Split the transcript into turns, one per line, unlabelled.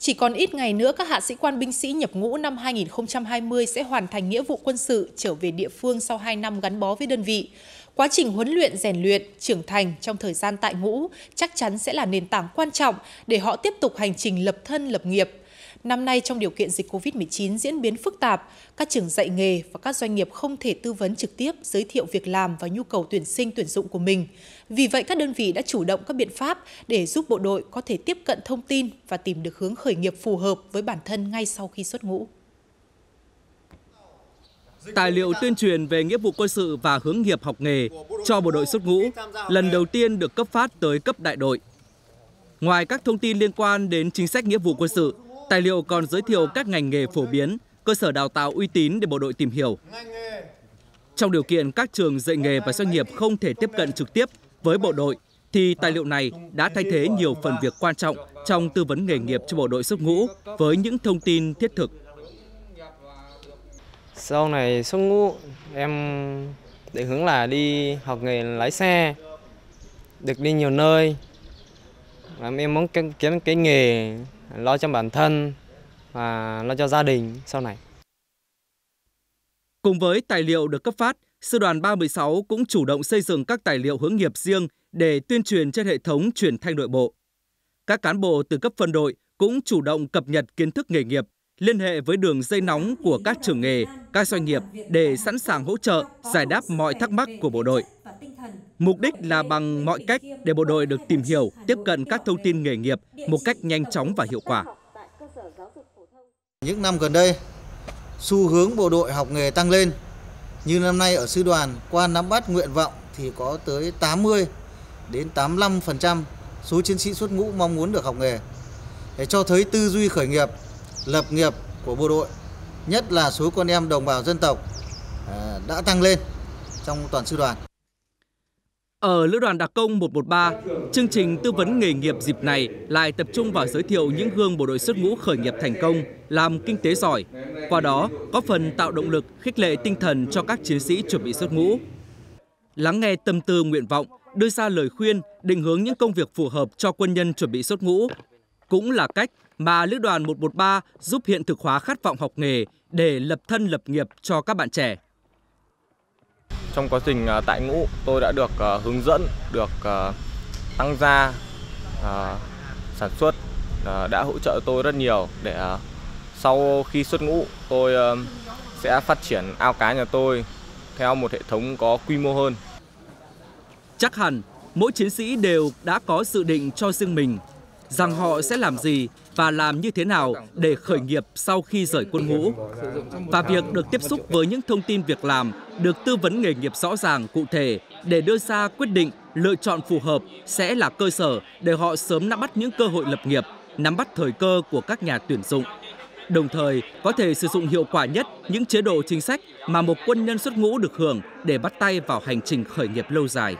Chỉ còn ít ngày nữa, các hạ sĩ quan binh sĩ nhập ngũ năm 2020 sẽ hoàn thành nghĩa vụ quân sự trở về địa phương sau 2 năm gắn bó với đơn vị. Quá trình huấn luyện, rèn luyện, trưởng thành trong thời gian tại ngũ chắc chắn sẽ là nền tảng quan trọng để họ tiếp tục hành trình lập thân lập nghiệp. Năm nay trong điều kiện dịch COVID-19 diễn biến phức tạp, các trường dạy nghề và các doanh nghiệp không thể tư vấn trực tiếp giới thiệu việc làm và nhu cầu tuyển sinh tuyển dụng của mình. Vì vậy các đơn vị đã chủ động các biện pháp để giúp bộ đội có thể tiếp cận thông tin và tìm được hướng khởi nghiệp phù hợp với bản thân ngay sau khi xuất ngũ.
Tài liệu tuyên truyền về nghĩa vụ quân sự và hướng nghiệp học nghề cho bộ đội xuất ngũ lần đầu tiên được cấp phát tới cấp đại đội. Ngoài các thông tin liên quan đến chính sách nghĩa vụ quân sự, Tài liệu còn giới thiệu các ngành nghề phổ biến, cơ sở đào tạo uy tín để bộ đội tìm hiểu. Trong điều kiện các trường dạy nghề và doanh nghiệp không thể tiếp cận trực tiếp với bộ đội, thì tài liệu này đã thay thế nhiều phần việc quan trọng trong tư vấn nghề nghiệp cho bộ đội xuất ngũ với những thông tin thiết thực.
Sau này xuất ngũ, em định hướng là đi học nghề lái xe, được đi nhiều nơi. làm Em muốn kiếm cái nghề lo cho bản thân và lo cho gia đình sau này.
Cùng với tài liệu được cấp phát, Sư đoàn 316 cũng chủ động xây dựng các tài liệu hướng nghiệp riêng để tuyên truyền trên hệ thống truyền thanh nội bộ. Các cán bộ từ cấp phân đội cũng chủ động cập nhật kiến thức nghề nghiệp, liên hệ với đường dây nóng của các trường nghề, các doanh nghiệp để sẵn sàng hỗ trợ, giải đáp mọi thắc mắc của bộ đội. Mục đích là bằng mọi cách để bộ đội được tìm hiểu, tiếp cận các thông tin nghề nghiệp một cách nhanh chóng và hiệu quả.
Những năm gần đây, xu hướng bộ đội học nghề tăng lên. Như năm nay ở sư đoàn, qua nắm bắt nguyện vọng thì có tới 80 đến 85% số chiến sĩ xuất ngũ mong muốn được học nghề. Để cho thấy tư duy khởi nghiệp, lập nghiệp của bộ đội, nhất là số con em đồng bào dân tộc à, đã tăng lên trong toàn sư đoàn.
Ở Lữ đoàn Đặc công 113, chương trình tư vấn nghề nghiệp dịp này lại tập trung vào giới thiệu những gương bộ đội xuất ngũ khởi nghiệp thành công, làm kinh tế giỏi. Qua đó, có phần tạo động lực, khích lệ tinh thần cho các chiến sĩ chuẩn bị xuất ngũ. Lắng nghe tâm tư nguyện vọng, đưa ra lời khuyên, định hướng những công việc phù hợp cho quân nhân chuẩn bị xuất ngũ. Cũng là cách mà Lữ đoàn 113 giúp hiện thực hóa khát vọng học nghề để lập thân lập nghiệp cho các bạn trẻ.
Trong quá trình à, tại ngũ, tôi đã được à, hướng dẫn, được à, tăng gia sản xuất đã hỗ trợ tôi rất nhiều để sau khi xuất ngũ tôi sẽ phát triển ao cá nhà tôi theo một hệ thống có quy mô hơn.
Chắc hẳn mỗi chiến sĩ đều đã có dự định cho riêng mình rằng họ sẽ làm gì và làm như thế nào để khởi nghiệp sau khi rời quân ngũ. Và việc được tiếp xúc với những thông tin việc làm, được tư vấn nghề nghiệp rõ ràng, cụ thể để đưa ra quyết định, lựa chọn phù hợp sẽ là cơ sở để họ sớm nắm bắt những cơ hội lập nghiệp, nắm bắt thời cơ của các nhà tuyển dụng. Đồng thời, có thể sử dụng hiệu quả nhất những chế độ chính sách mà một quân nhân xuất ngũ được hưởng để bắt tay vào hành trình khởi nghiệp lâu dài.